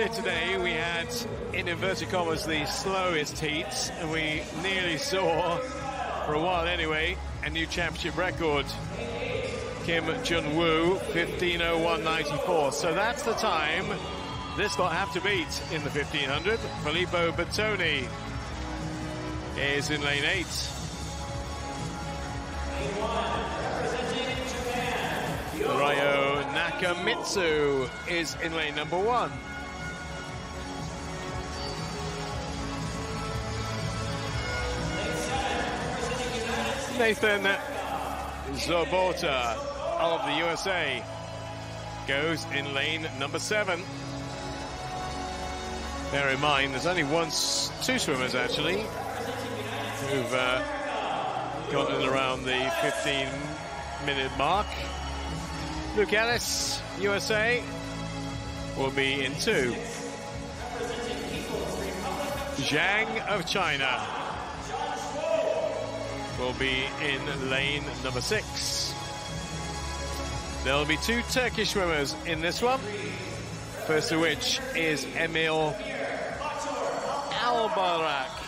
earlier today we had, in inverted commas, the slowest heats, and we nearly saw, for a while anyway, a new championship record. Kim Jun Woo, 15.01.94. So that's the time this lot have to beat in the 1500. Filippo Bertoni is in lane 8. Ryo Nakamitsu is in lane number 1. Nathan Zobota of the USA goes in lane number seven. Bear in mind, there's only one, two swimmers actually who've uh, gotten around the 15 minute mark. Luke Ellis, USA, will be in two. Zhang of China will be in lane number six. There'll be two Turkish swimmers in this one. First of which is Emir Albayrak.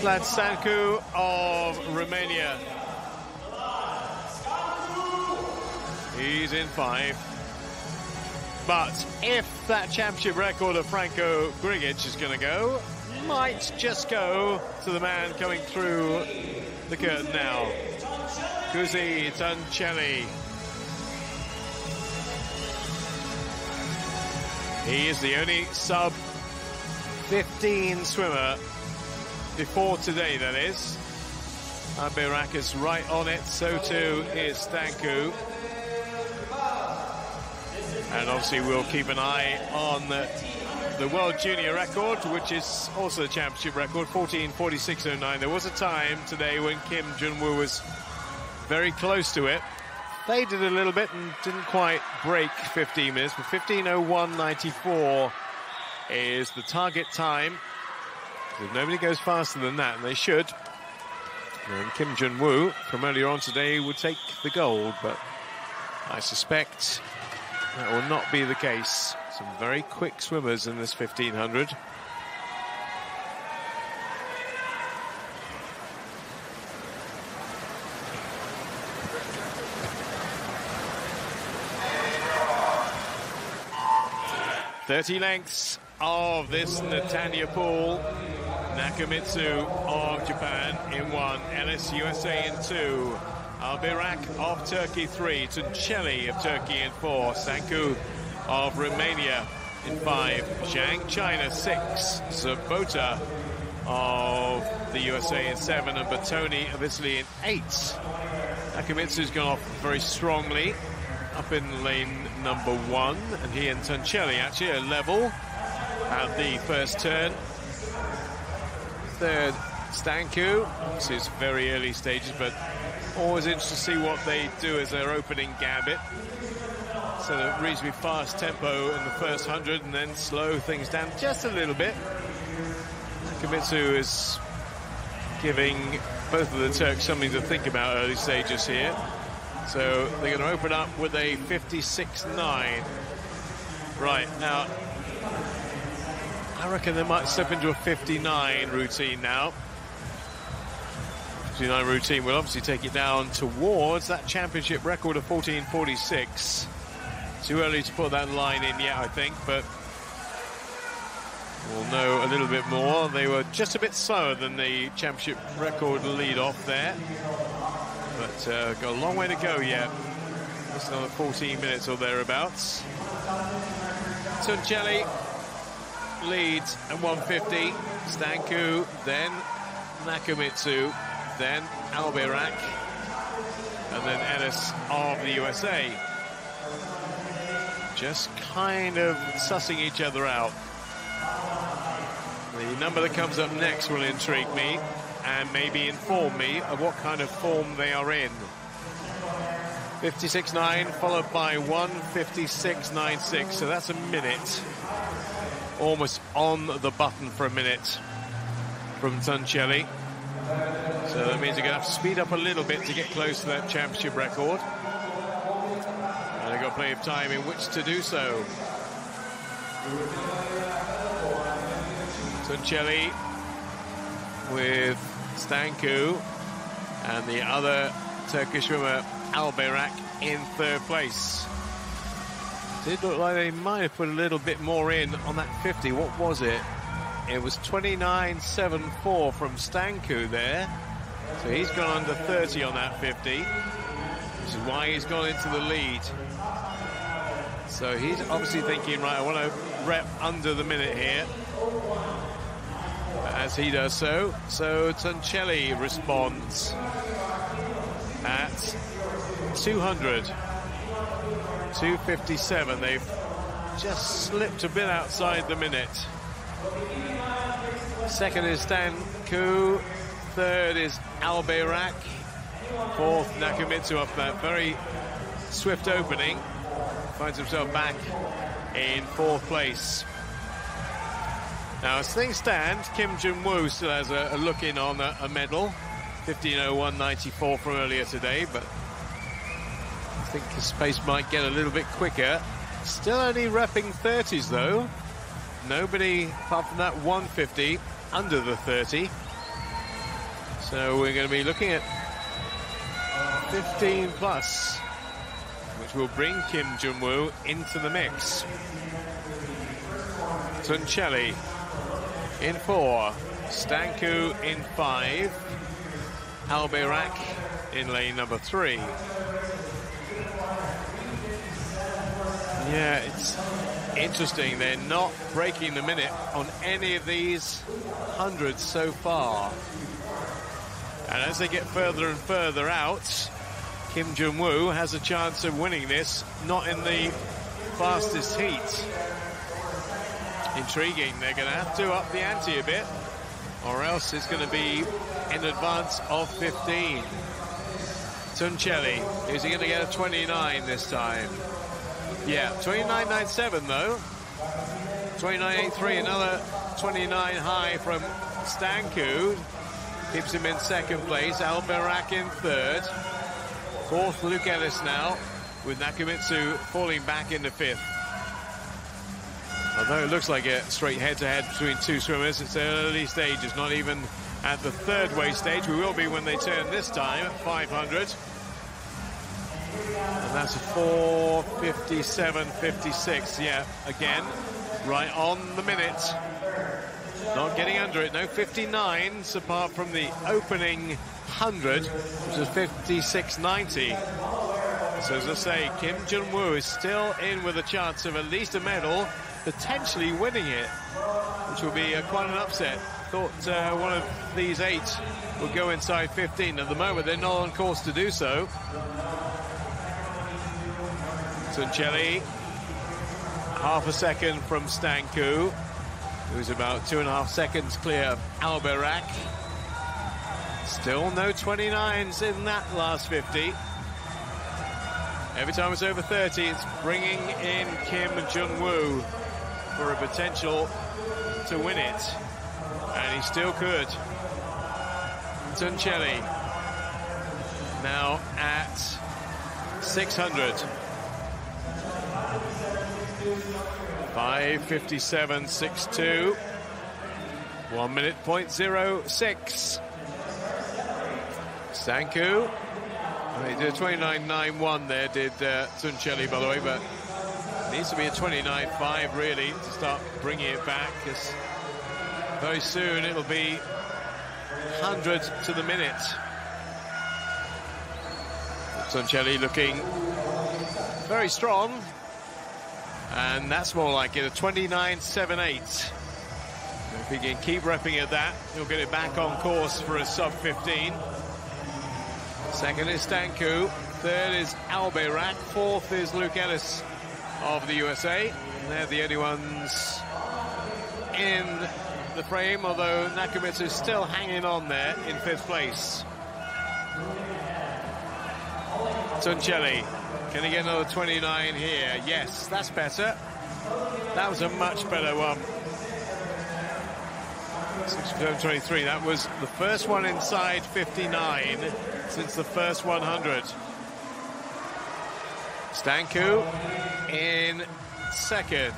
Vlad Stancu of Romania. He's in five. But if that championship record of Franko Grgić is going to go, might just go to the man coming through the curtain now. Kuzey Tuncelli. He is the only sub 15 swimmer before today, that is. Albayrak is right on it, so too is Stancu. And obviously we'll keep an eye on the, the World Junior record, which is also the championship record, 14.46.09. There was a time today when Kim Junwoo was very close to it. Faded a little bit and didn't quite break 15 minutes, but 15.01.94 is the target time. If nobody goes faster than that, and they should, then Kim Jun-woo from earlier on today would take the gold, but I suspect that will not be the case. Some very quick swimmers in this 1500. Thirty lengths of this Netanya pool. Nakamitsu of Japan in one, Ellis USA in two. Albayrak of Turkey three, Tuncelli of Turkey in four, Stancu of Romania in five, Zhang China six, Zabota of the USA in seven, and Bertoni of Italy in eight. Nakamitsu's gone off very strongly up in lane number one, and he and Tuncelli actually are level at the first turn. Third, Stancu. This is very early stages, but always interesting to see what they do as their opening gambit. So a reasonably fast tempo in the first 100 and then slow things down just a little bit. Kamitsu is giving both of the Turks something to think about early stages here. So they're going to open up with a 56.9. Right, now, I reckon they might step into a 59 routine now. 59 routine will obviously take it down towards that championship record of 14.46. Too early to put that line in yet, I think, but we'll know a little bit more. They were just a bit slower than the championship record lead off there, but uh, got a long way to go yet. Just another 14 minutes or thereabouts. Tuncelli leads at 150. Stancu, then Nakamitsu, then Albayrak, and then Ellis of the USA. Just kind of sussing each other out. The number that comes up next will intrigue me and maybe inform me of what kind of form they are in. 56.9 followed by 156.96, so that's a minute. Almost on the button for a minute from Tuncelli. So that means they're going to have to speed up a little bit to get close to that championship record. And they've got plenty of time in which to do so. Tuncelli with Stancu and the other Turkish swimmer Albayrak in third place. Did look like they might have put a little bit more in on that 50. What was it? It was 29.74 from Stancu there. So he's gone under 30 on that 50. Which is why he's gone into the lead. So he's obviously thinking, right, I want to rep under the minute here. As he does so. So Tuncelli responds at 200. 257. They've just slipped a bit outside the minute. Second is Stan Ku. Third is Albayrak. Fourth, Nakamitsu up that very swift opening. Finds himself back in fourth place. Now, as things stand, Kim Jun-woo still has a, a, look in on a, a medal. 15.01.94 from earlier today, but I think his pace might get a little bit quicker. Still only repping 30s, though. Nobody, apart from that 150, under the 30. So we're going to be looking at 15 plus, which will bring Kim Jun-woo into the mix. Tuncelli in four, Stancu in five, Albayrak in lane number three. Yeah, it's interesting. They're not breaking the minute on any of these hundreds so far. And as they get further and further out, Kim Jun-woo has a chance of winning this, not in the fastest heat. Intriguing. They're going to have to up the ante a bit, or else it's going to be in advance of 15. Tuncelli, is he going to get a 29 this time? Yeah, 29.97 though. 29.83, another 29 high from Stancu. Keeps him in second place. Albayrak in third. Fourth, Luke Ellis now, with Nakamitsu falling back into fifth. Although it looks like a straight head-to-head -head between two swimmers, it's early stages, not even at the third way stage. We will be when they turn this time at 500. And that's a 4.57.56. Yeah, again, right on the minute. Not getting under it. No 59s apart from the opening 100, which is 56.90. So as I say, Kim Jun-woo is still in with a chance of at least a medal, potentially winning it, which will be uh, quite an upset. Thought uh, one of these eight would go inside 15. At the moment, they're not on course to do so. Tuncelli, half a second from Stancu, who's about two and a half seconds clear of Albayrak. Still no 29s in that last 50. Every time it's over 30, it's bringing in Kim Jun-woo for a potential to win it. And he still could. Tuncelli now at 600. 557.62. One minute point zero six. Stancu. He did 29.91 there, did uh, Tuncelli, by the way, but needs to be a 29.5 really to start bringing it back because very soon it'll be 100 to the minute. Tuncelli looking very strong, and that's more like it, a 29.78. If he can keep repping at that, he'll get it back on course for a sub 15. Second is Stancu. Third is Albayrak. Fourth is Luke Ellis of the USA. And they're the only ones in the frame, although Nakamitsu is still hanging on there in fifth place. Tuncelli, can he get another 29 here? Yes, that's better. That was a much better one. 67.23. That was the first one inside 59 since the first 100. Stancu in second.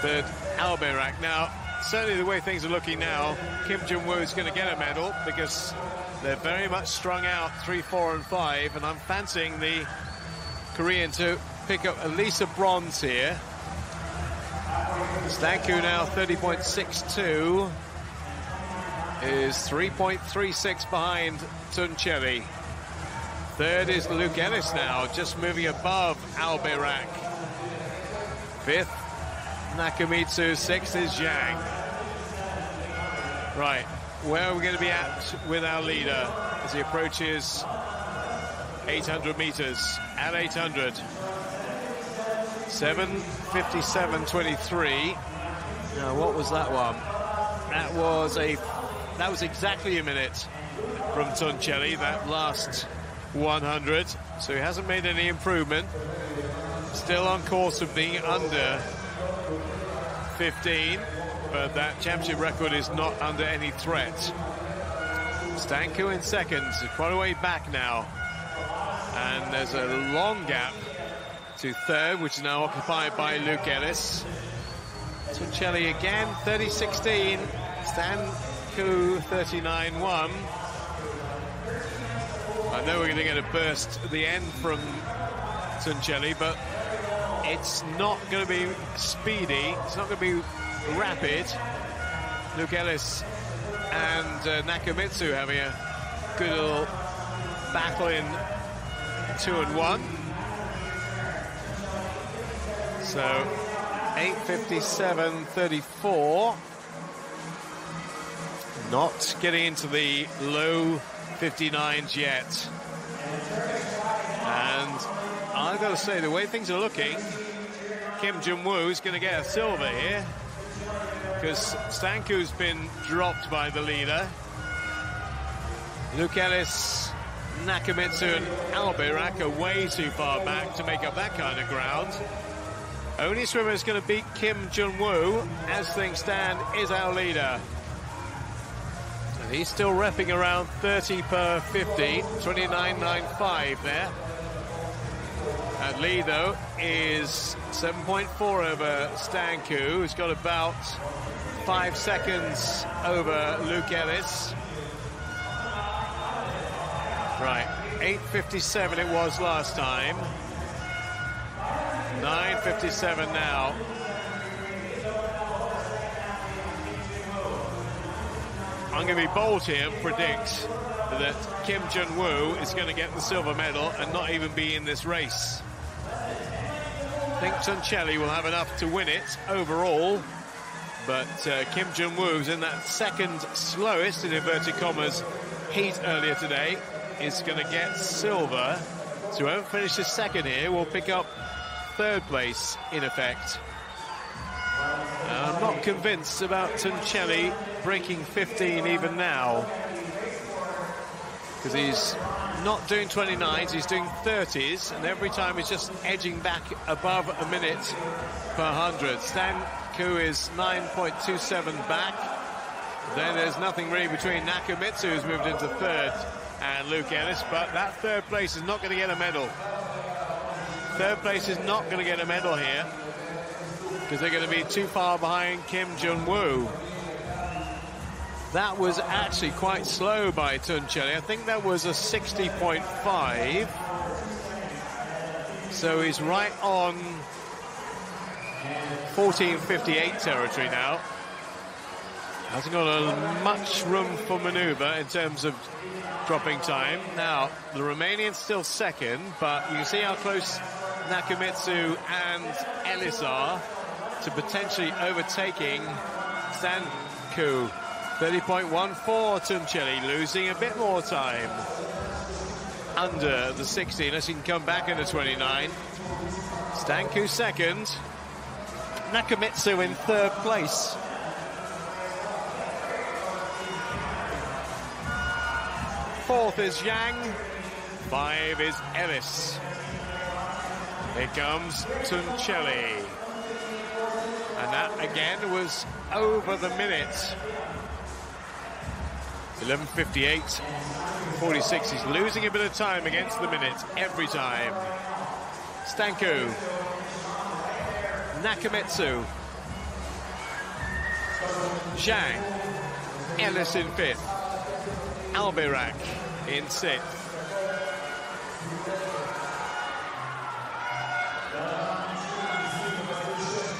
Third, Albayrak. Now, certainly the way things are looking now, Kim Jun-woo is going to get a medal because they're very much strung out, three, four, and five, and I'm fancying the Korean to pick up at least a bronze here. Stancu now 30.62 is 3.36 behind Tuncelli. Third is Luke Ellis now, just moving above Albayrak. Fifth, Nakamitsu. Sixth is Zhang. Right, where are we going to be at with our leader as he approaches 800 meters at 800? 7.57.23. Now, what was that one? That was a, that was exactly a minute from Tuncelli, that last 100. So he hasn't made any improvement. Still on course of being under 15, but that championship record is not under any threat. Stancu in second, quite a way back now. And there's a long gap to third, which is now occupied by Luke Ellis. Tuncelli again, 30-16. Stancu 39-1. I know we're going to get a burst at the end from Tuncelli, but it's not going to be speedy. It's not going to be rapid. Luke Ellis and uh, Nakamitsu having a good little battle in two and one. So 8.57.34. Not getting into the low 59s yet. And I've got to say, the way things are looking, Kim Jun-woo is going to get a silver here because Stancu's been dropped by the leader. Luke Ellis, Nakamitsu and Albayrak are way too far back to make up that kind of ground. Only swimmer is going to beat Kim Jun-woo, as things stand, is our leader. And he's still repping around 30 per 50, 29.95 there. And Lee, though, is 7.4 over Stancu, who's got about five seconds over Luke Ellis. Right, 8.57 it was last time. 9.57 now. I'm going to be bold here and predict that Kim Jun-woo is going to get the silver medal and not even be in this race. I think Tuncelli will have enough to win it overall, but uh, Kim Jun-woo, who's in that second slowest, in inverted commas, heat earlier today, is going to get silver. So whoever finishes second here will pick up third place, in effect. I'm not convinced about Tuncelli breaking 15 even now. Because he's not doing 29s, he's doing 30s, and every time he's just edging back above a minute per 100. Stan Ku is 9.27 back. Then there's nothing really between Nakamitsu, who's moved into third, and Luke Ellis, but that third place is not going to get a medal. Third place is not going to get a medal here because they're going to be too far behind Kim Jun-woo. That was actually quite slow by Tuncelli. I think that was a 60.5. So he's right on 14.58 territory now. Hasn't got much room for manoeuvre in terms of dropping time. Now, the Romanian's still second, but you can see how close Nakamitsu and Ellis are to potentially overtaking Stancu. 30.14 Tuncelli, losing a bit more time under the 16 as he can come back into 29. Stancu second. Nakamitsu in third place. Fourth is Yang. Five is Ellis. Here comes Tuncelli. And that again was over the minute. 11.58, 46. He's losing a bit of time against the minute every time. Stancu. Nakamitsu. Zhang. Ellis in fifth. Albayrak in sixth.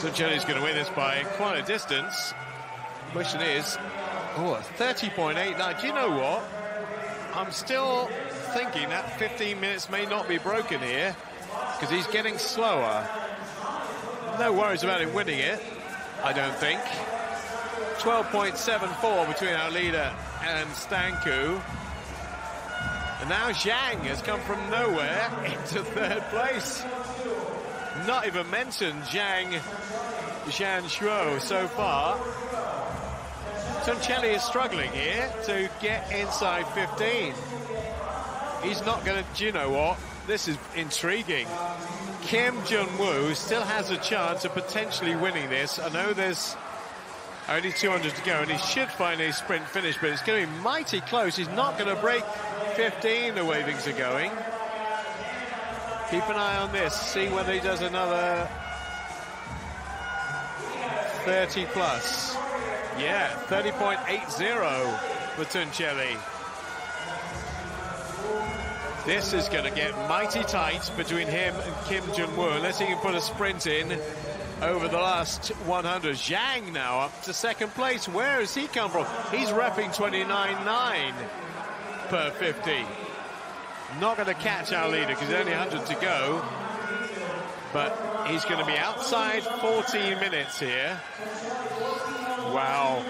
So Jelly's going to win this by quite a distance. Question is, oh, 30.8. Now, Do you know what? I'm still thinking that 15 minutes may not be broken here because he's getting slower. No worries about him winning it, I don't think. 12.74 between our leader and Stancu. And now Zhang has come from nowhere into third place. Not even mentioned Zhang Zhan Shuo so far. Tuncelli is struggling here to get inside 15. He's not going to, you know what? This is intriguing. Kim Jun-woo still has a chance of potentially winning this. I know there's only 200 to go, and he should find a sprint finish, but it's going to be mighty close. He's not going to break 15 the way things are going. Keep an eye on this, see whether he does another 30 plus. Yeah, 30.80 for Tuncelli. This is going to get mighty tight between him and Kim Jun-woo, unless he can put a sprint in over the last 100. Zhang now up to second place. Where has he come from? He's repping 29.9 per 50. Not going to catch our leader because there's only 100 to go. But he's going to be outside 14 minutes here. Wow.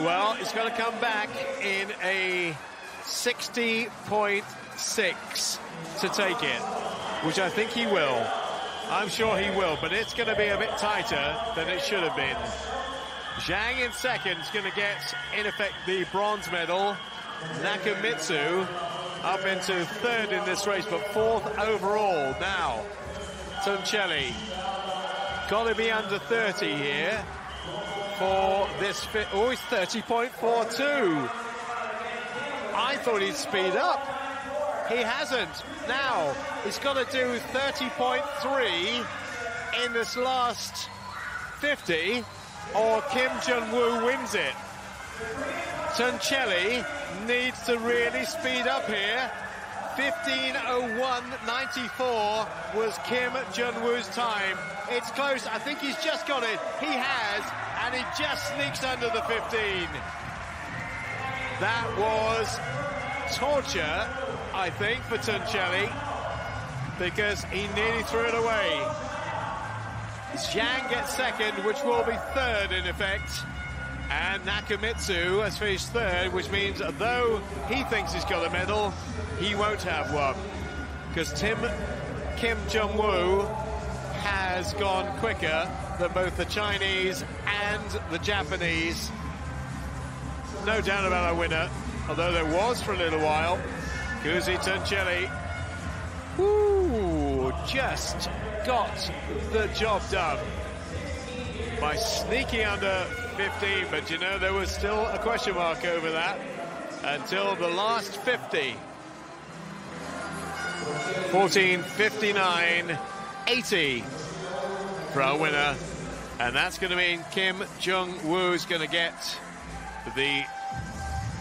Well, he's going to come back in a 60.6 to take it, which I think he will. I'm sure he will, but it's going to be a bit tighter than it should have been. Zhang in second is going to get, in effect, the bronze medal. Nakamitsu up into third in this race, but fourth overall now. Tuncelli. Got to be under 30 here for this fit. Oh, he's 30.42. I thought he'd speed up. He hasn't. Now, he's got to do 30.3 in this last 50, or Kim Jun-woo wins it. Tuncelli needs to really speed up here. 15.01.94 was Kim Jun-woo's time. It's close. I think he's just got it. He has, and he just sneaks under the 15. That was torture, I think, for Tuncelli, because he nearly threw it away. Zhang gets second, which will be third in effect. And Nakamitsu has finished third, which means though he thinks he's got a medal, he won't have one. Because Tim Kim Jun-woo has gone quicker than both the Chinese and the Japanese. No doubt about our winner, although there was for a little while. Kuzey Tuncelli. Ooh, just got the job done by sneaking under 15, but you know, there was still a question mark over that until the last 50. 14.59, 80 for our winner. And that's going to mean Kim Jun-woo is going to get the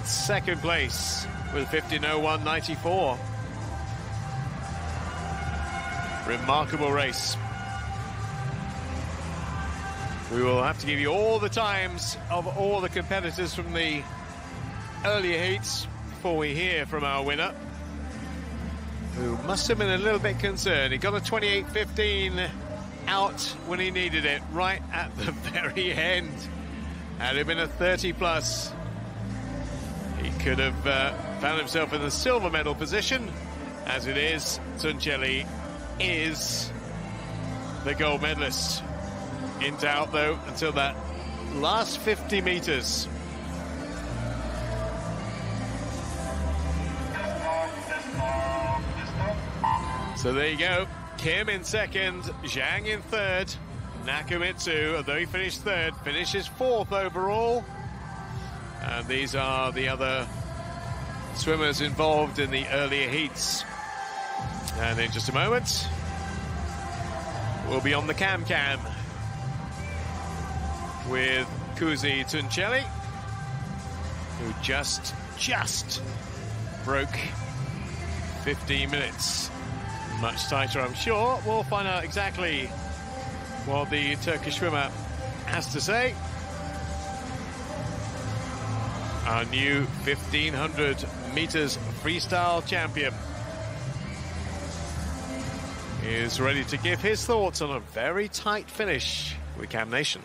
second place with 15.01.94. Remarkable race. We will have to give you all the times of all the competitors from the earlier heats before we hear from our winner, who must have been a little bit concerned. He got a 28.15 out when he needed it, right at the very end. Had it been a 30 plus, he could have uh, found himself in the silver medal position. As it is, Tuncelli is the gold medalist in doubt, though, until that last 50 metres. So there you go. Kim in second, Zhang in third. Nakamitsu, although he finished third, finishes fourth overall. And these are the other swimmers involved in the earlier heats. And in just a moment, we'll be on the cam cam with Kuzey Tuncelli, who just, just broke 15 minutes. Much tighter, I'm sure. We'll find out exactly what the Turkish swimmer has to say. Our new 1500 meters freestyle champion is ready to give his thoughts on a very tight finish with Cam Nation.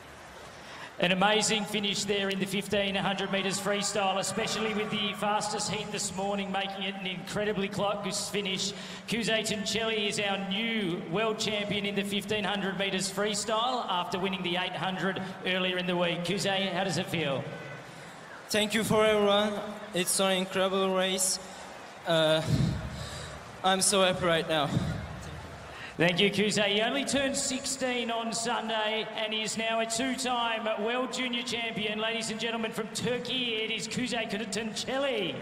An amazing finish there in the 1500 metres freestyle, especially with the fastest heat this morning, making it an incredibly close finish. Kuzey Tuncelli is our new world champion in the 1500 metres freestyle after winning the 800 earlier in the week. Kuzey, how does it feel? Thank you for everyone. It's an incredible race. Uh, I'm so happy right now. Thank you, Kuzey. He only turned 16 on Sunday and he is now a two-time world junior champion. Ladies and gentlemen, from Turkey, it is Kuzey Tuncelli.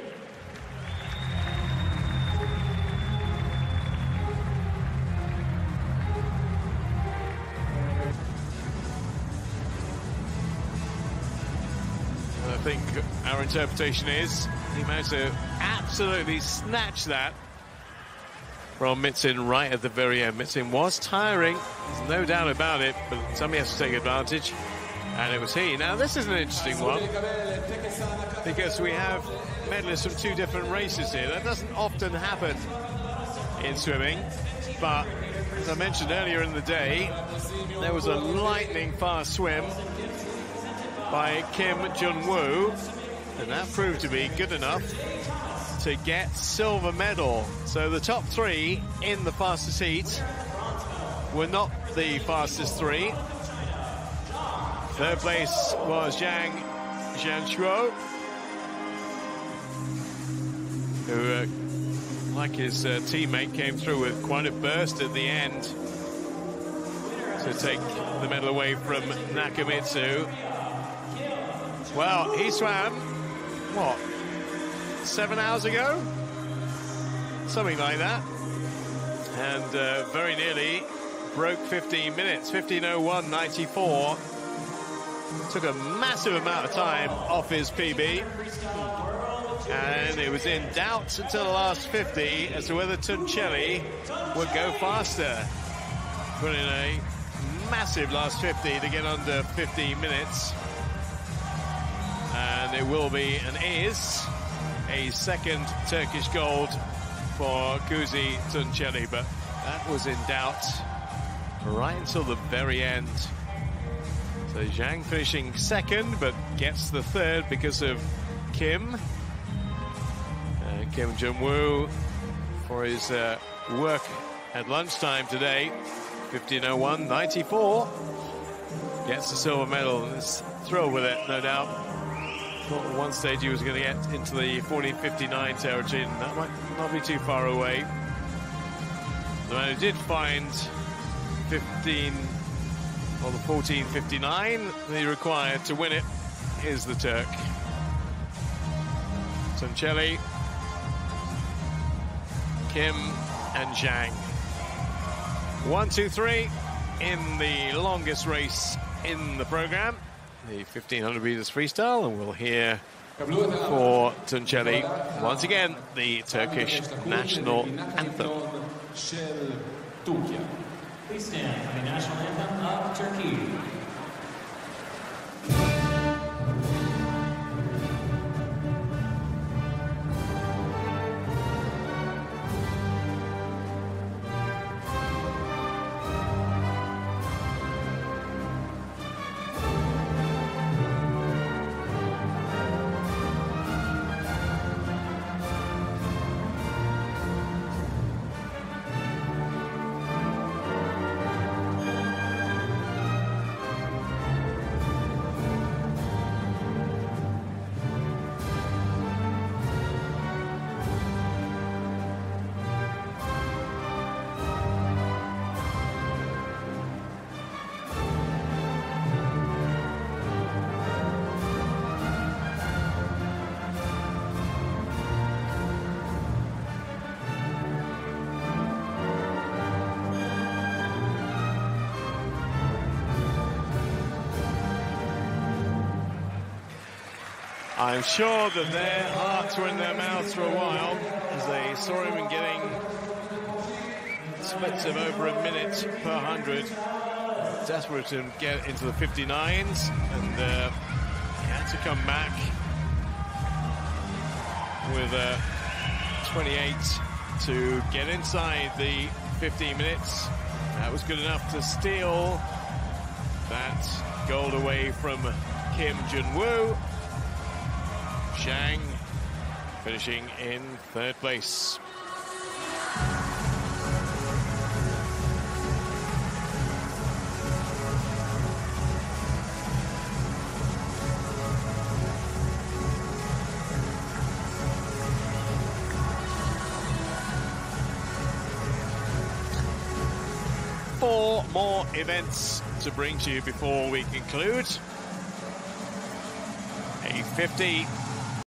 Think our interpretation is he managed to absolutely snatch that from Mitsyn right at the very end. Mitsyn was tiring, there's no doubt about it, but somebody has to take advantage, and it was he. Now, this is an interesting one, because we have medalists from two different races here. That doesn't often happen in swimming, but as I mentioned earlier in the day, there was a lightning fast swim by Kim Jun-woo, and that proved to be good enough to get silver medal. So the top three in the fastest heat were not the fastest three. Third place was Zhang Zhanshuo, who, uh, like his uh, teammate, came through with quite a burst at the end to take the medal away from Nakamitsu. Well, he swam, what, seven hours ago? Something like that. And uh, very nearly broke 15 minutes, 15.01.94. Took a massive amount of time off his PB. And it was in doubt until the last 50 as to whether Tuncelli would go faster. Put in a massive last 50 to get under 15 minutes. It will be and is a second Turkish gold for Kuzey Tuncelli, but that was in doubt right until the very end. So Zhang finishing second, but gets the third because of Kim. And Kim Jun-woo for his uh, work at lunchtime today, 15.01.94. Gets the silver medal and is thrilled with it, no doubt. Thought at one stage he was going to get into the 14.59 territory, and that might not be too far away. The man who did find 15 or the 14.59 that he required to win it is the Turk. Tuncelli, Kim, and Zhang. One, two, three in the longest race in the program, the 1500 meters freestyle, and we'll hear for Tuncelli once again the Turkish national anthem. Please stand for the national anthem of Turkey. I'm sure that their hearts were in their mouths for a while as they saw him getting splits of over a minute per hundred. Desperate to get into the 59s, and uh, he had to come back with a 28 to get inside the 15 minutes. That was good enough to steal that gold away from Kim Jun-woo. Zhang finishing in third place. Four more events to bring to you before we conclude. A 50